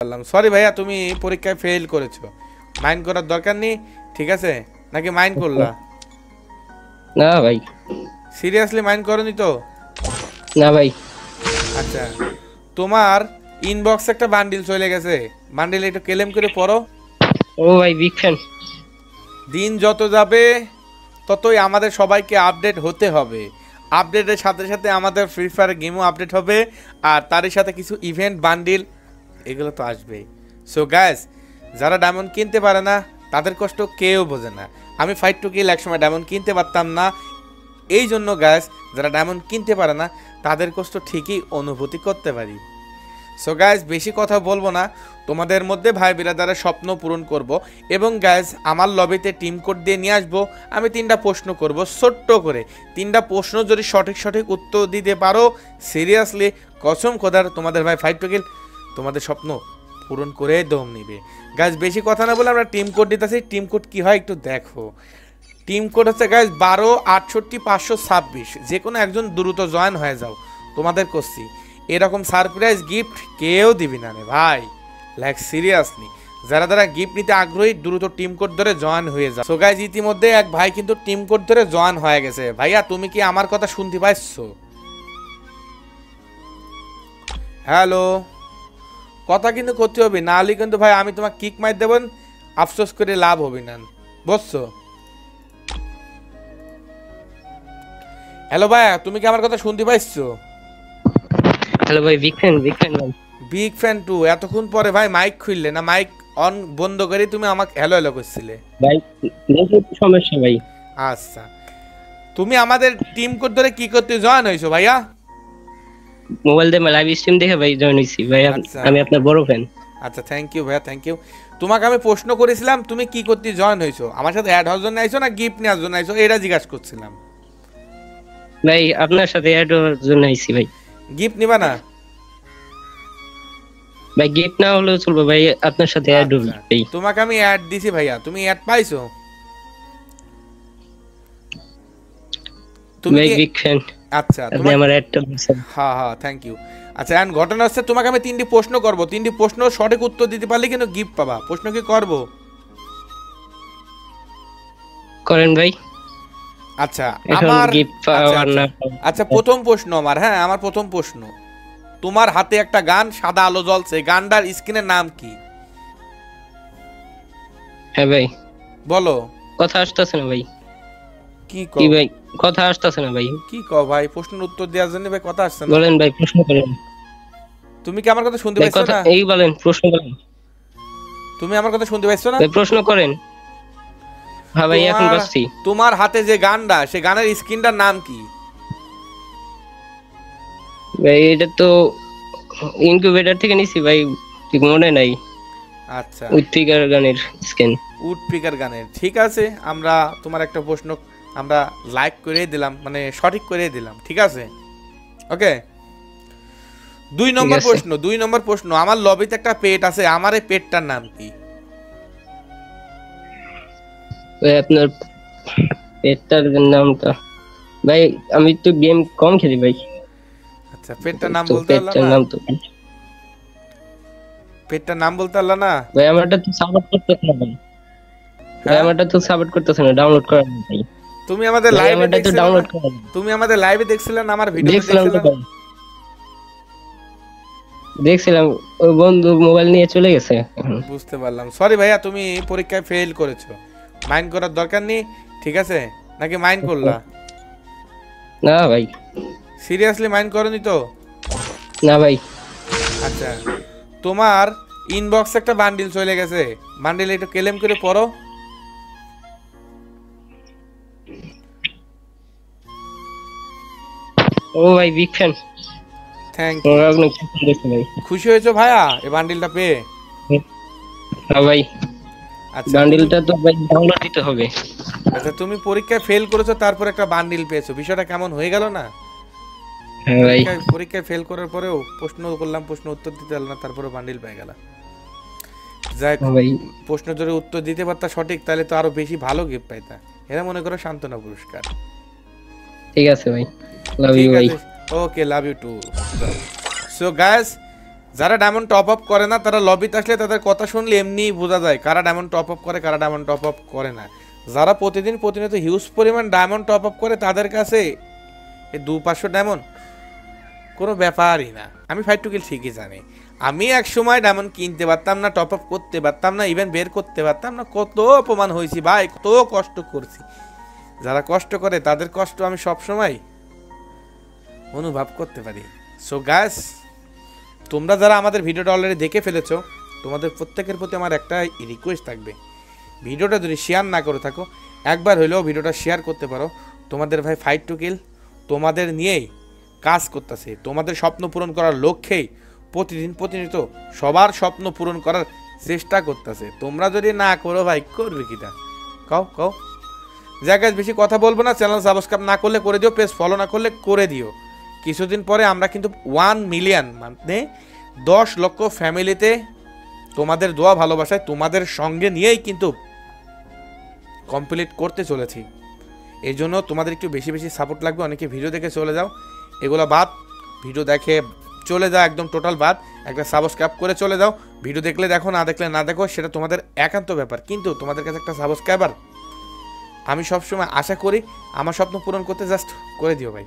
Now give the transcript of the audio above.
পারলাম সরি ভাইয়া তুমি পরীক্ষায় ফেল করেছ। মাইন্ড করার দরকার নেই ঠিক আছে? নাকি মাইন্ড করলা? না ভাই। সিরিয়াসলি মাইন্ড করনি তো? না ভাই। আচ্ছা। তোমার ইনবক্সে একটা বান্ডিল চলে গেছে। বান্ডিল একটু ক্লেম করে পড়ো। ও ভাই বিগ ফ্যান দিন যত যাবে ততই আমাদের সবাইকে আপডেট হতে হবে। আপডেটের সাথে সাথে আমাদের ফ্রি ফায়ার গেমও আপডেট হবে। আর তারই সাথে কিছু ইভেন্ট বান্ডিল এগুলো তো আসবেই। সো গ্যাস যারা ডায়মন্ড কিনতে পারে না, তাদের কষ্ট কেউ বোঝে না। আমি ফাইট টু কিল একসময় ডায়মন্ড কিনতে পারতাম না। এই জন্য গ্যাস যারা ডায়মন্ড কিনতে পারে না, তাদের কষ্ট ঠিকই অনুভূতি করতে পারি। সো গাইজ বেশি কথা বলব না। তোমাদের মধ্যে ভাই বিরাদারের স্বপ্ন পূরণ করব এবং গাইজ আমার লবিতে টিম কোড দিয়ে নিয়ে আসব। আমি তিনটা প্রশ্ন করব ছোট্ট করে। তিনটা প্রশ্ন যদি সঠিক সঠিক উত্তর দিতে পারো সিরিয়াসলি কসম খোদার, তোমাদের ভাই ফাইভ টুকিল তোমাদের স্বপ্ন পূরণ করে দম নিবে। গাইজ বেশি কথা না বলে আমরা টিম কোড দিতেছি। টিম কোড কী হয় একটু দেখো। টিম কোড হচ্ছে গাইজ বারো, আটষট্টি, পাঁচশো, ছাব্বিশ। যে কোনো একজন দ্রুত জয়েন হয়ে যাও। তোমাদের করছি। এরকম সারপ্রাইজ গিফট কেউ দিবি না রে ভাই। লাইক সিরিয়াসলি যারা যারা গিফট নিতে আগ্রহী, দ্রুত টিম কোড ধরে জয়েন হয়ে যাও। সো গাইজ ইতিমধ্যে এক ভাই কিন্তু টিম কোড ধরে জয়েন হয়ে গেছে। ভাইয়া, তুমি কি আমার কথা শুনতে পাইছো? হ্যালো কথা কিন্তু করতে হবে না হলে কিন্তু ভাই আমি তোমাকে কিক মার দেবেন আফসোস করে লাভ হবে না। বুঝছ? হ্যালো ভাইয়া তুমি কি আমার কথা শুনতে পাইছো? হ্যালো ভাই বিগ ফ্যান বিগ ফ্যান ভাই। বিগ ফ্যান টু এতক্ষণ পরে ভাই মাইক খুললে না মাইক অন বন্ধ করে তুমি আমাকে হ্যালো হ্যালো করছিলে। ভাই সমস্যা ভাই। আচ্ছা। তুমি আমাদের টিম কোড ধরে কি করতে জয়েন হয়েছো ভাইয়া? মোবাইল দিয়ে লাইভ স্ট্রিম দেখে ভাই জয়েন হইছি। ভাই আচ্ছা। আমি আপনার বড় ফ্যান আচ্ছা থ্যাংক ইউ ভাইয়া থ্যাংক ইউ তোমাকে আমি প্রশ্ন করেছিলাম তুমি কি করতে জয়েন হয়েছো আমার সাথে অ্যাড হওয়ার জন্য আইছো না গিফট নেওয়ার জন্য আইছো? এটা জিজ্ঞাসা করছিলাম। ভাই আপনার সাথে অ্যাড হওয়ার জন্য আইছি ভাই। গিফট নিবা না? ভাই গিফট না হলেও চলবে ভাই আপনার সাথে অ্যাড হবে। ভাই তোমাকে আমি অ্যাড দিছি ভাইয়া। তুমি অ্যাড পাইছো? তুমি ভাই বিগ ফ্যান আচ্ছা আপনি আমার অ্যাডটা হ্যাঁ হ্যাঁ থ্যাংক ইউ আচ্ছা এখন ঘটনা হচ্ছে তোমাকে আমি তিনটি প্রশ্ন করব। তিনটি প্রশ্ন সঠিক উত্তর দিতে পারলে কিন্তু গিফট পাবা। প্রশ্ন কি করব? করেন ভাই। আচ্ছা আমার আচ্ছা, আচ্ছা। আচ্ছা প্রথম প্রশ্ন আমার হ্যাঁ আমার প্রথম প্রশ্ন। তোমার হাতে একটা গান সাদা আলো জ্বলছে। গানটার স্ক্রিনের নাম কি? হ্যাঁ ভাই। বলো। কথা আসতেছে না ভাই। কি কি ভাই? কথা আসতেছে না ভাই। কি কও ভাই? প্রশ্নের উত্তর দেওয়ার জন্য ভাই কথা আসছে না। বলেন ভাই প্রশ্ন করেন। তুমি কি আমার কথা শুনতে কথা না? এই বলেন প্রশ্ন করেন। তুমি আমার কথা শুনতে পাইছো না? প্রশ্ন করেন। হ্যাঁ ভাই এখন তোমার- তোমার হাতে যে গানটা সে গানের স্ক্রিনটার নাম কি? ভাই এটা তো ইনকিউবেটর থেকে নিছি ভাই ঠিক মনে নাই। আচ্ছা। উত্তিকার গানের স্ক্যান উড পিকার গানের। ঠিক আছে আমরা তোমার একটা প্রশ্ন আমরা লাইক করে দিলাম মানে সঠিক করে দিলাম ঠিক আছে? ওকে দুই নম্বর প্রশ্ন দুই নম্বর প্রশ্ন আমার লবিতে একটা পেট আছে আমার এই পেটটার নাম কি? আপনার পেটটার নামটা। ভাই আমি তো গেম কম খেলি ভাই। আচ্ছা পেটটার নাম বলতে পেটটার নাম তো পেটটার নাম বলতে পারলা না? ভাই আমারটা তো সাপোর্ট করতেছে না ভাই হ্যাঁ? আমারটা তো সাপোর্ট করতেছে না ডাউনলোড করা নেই ভাই তুমি আমাদের লাইভে তো ডাউনলোড? করা। তুমি আমাদের লাইভে দেখছিলে না? আমার ভিডিও দেখছিলাম দেখছিলে? দেখছিলাম ওই বন্ধু মোবাইল নিয়ে চলে গেছে বুঝতে পারলাম। সরি ভাইয়া তুমি পরীক্ষায় ফেল করেছ। মাইন্ড করার দরকার নেই ঠিক আছে? নাকি মাইন্ড করলা? না ভাই। সিরিয়াসলি মাইন্ড করনি তো? না ভাই। আচ্ছা। তোমার ইনবক্স একটা বান্ডিল চলে গেছে। বান্ডিল একটু ক্লেম করে পড়ো। ও ভাই বিগ ফ্যান থ্যাংক ইউ খুশি হয়েছো ভাইয়া? এই বান্ডিলটা পেয়ে? হ্যাঁ ভাই। আচ্ছা। বান্ডিলটা তো ভাই ডাউনলোড দিতে হবে। আচ্ছা তুমি পরীক্ষায় ফেল করেছ তারপর একটা বান্ডিল পেয়েছ। বিষয়টা কেমন হয়ে গেল না? হ্যাঁ ভাই। পরীক্ষায় ফেল করার পরেও প্রশ্ন করলাম প্রশ্ন উত্তর দিতে পারলাম না তারপরে বান্ডিল পেয়ে গেলাম। যাই হ্যাঁ ভাই। প্রশ্ন যদি উত্তর দিতে পারতা সঠিক তাহলে তো আরও বেশি ভালো গিফট পাইতা। এরা মনে করো সান্ত্বনা পুরস্কার। ঠিক আছে ভাই। লাভ ইউ ভাই। Okay love you too so guys যারা ডায়মন্ড টপ আপ করে না তারা লবিতে আসলে তাদের কথা শুনলে এমনিই বোঝা যায় কারা ডায়মন্ড টপ আপ করে কারা ডায়মন্ড টপ আপ করে না। যারা প্রতিদিন প্রতিনিয়ত হিউজ পরিমাণ ডায়মন্ড টপ আপ করে তাদের কাছে এই দু পাঁচশো ডায়মন্ড কোনো ব্যাপারই না। আমি ফাইভ টু কিল ঠিকই জানি। আমি এক সময় ডায়মন্ড কিনতে পারতাম না টপ আপ করতে পারতাম না ইভেন বের করতে পারতাম না। কত অপমান হয়েছি ভাই কত কষ্ট করছি। যারা কষ্ট করে তাদের কষ্ট আমি সব সময় অনুভব করতে পারি। সো গ্যাস তোমরা যারা আমাদের ভিডিওটা অলরেডি দেখে ফেলেছো, তোমাদের প্রত্যেকের প্রতি আমার একটা রিকোয়েস্ট থাকবে। ভিডিওটা যদি শেয়ার না করে থাকো, একবার হলেও ভিডিওটা শেয়ার করতে পারো। তোমাদের ভাই ফাইট টু কিল তোমাদের নিয়েই কাজ করতেছে। তোমাদের স্বপ্ন পূরণ করার লক্ষ্যেই প্রতিদিন প্রতিনিয়ত সবার স্বপ্ন পূরণ করার চেষ্টা করতেছে। তোমরা যদি না করো ভাই, করবে কিটা কও কও। জায়গায় বেশি কথা বলব না। চ্যানেল সাবস্ক্রাইব না করলে করে দিও পেজ ফলো না করলে করে দিও। কিছুদিন পরে আমরা কিন্তু ওয়ান মিলিয়ন মানে দশ লক্ষ ফ্যামিলিতে তোমাদের দোয়া ভালোবাসায় তোমাদের সঙ্গে নিয়েই কিন্তু কমপ্লিট করতে চলেছি। এই জন্য তোমাদের একটু বেশি বেশি সাপোর্ট লাগবে, অনেকে ভিডিও দেখে চলে যাও। এগুলো বাদ ভিডিও দেখে চলে যাও, একদম টোটাল বাদ। একটা সাবস্ক্রাইব করে চলে যাও। ভিডিও দেখলে দেখো, না দেখলে না দেখো, সেটা তোমাদের একান্ত ব্যাপার। কিন্তু তোমাদের কাছে একটা সাবস্ক্রাইবার আমি সবসময় আশা করি, আমার স্বপ্ন পূরণ করতে জাস্ট করে দিও ভাই।